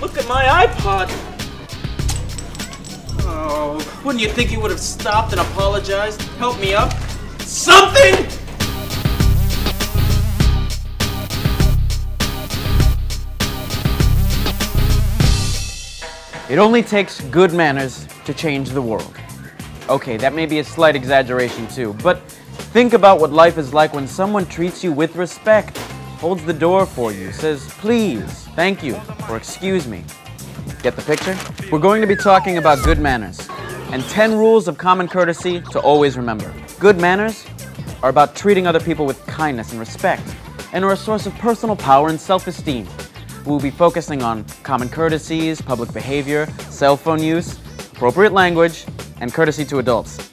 Look at my iPod. Oh, wouldn't you think you would have stopped and apologized? Help me up? Something? It only takes good manners to change the world. Okay, that may be a slight exaggeration too, but think about what life is like when someone treats you with respect, holds the door for you, says please, thank you, or excuse me. Get the picture? We're going to be talking about good manners and 10 rules of common courtesy to always remember. Good manners are about treating other people with kindness and respect and are a source of personal power and self-esteem. We'll be focusing on common courtesies, public behavior, cell phone use, appropriate language, and courtesy to adults.